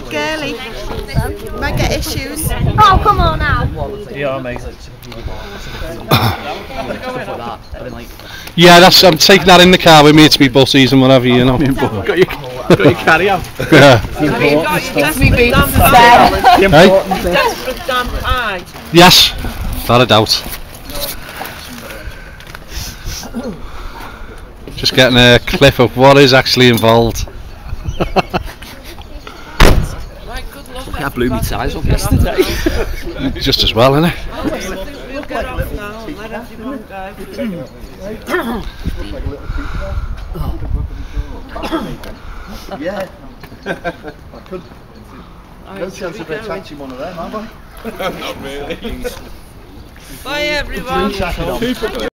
big girly. Might get issues. Oh, come on now. Yeah, mate. Yeah, that's. I'm taking that in the car with me to me buses and whatever, you know. got your, got your carry out. Yeah. Desperate Dan Hey? Desperate Dan pie. Yes, without a doubt. Just getting a clip of what is actually involved. Right, good luck. I blew my ties off yesterday. Just as well, innit? We'll get off now and let everyone go. Yeah. I could. No chance of attaching one of them, have I? Bye everyone. Two tacking on.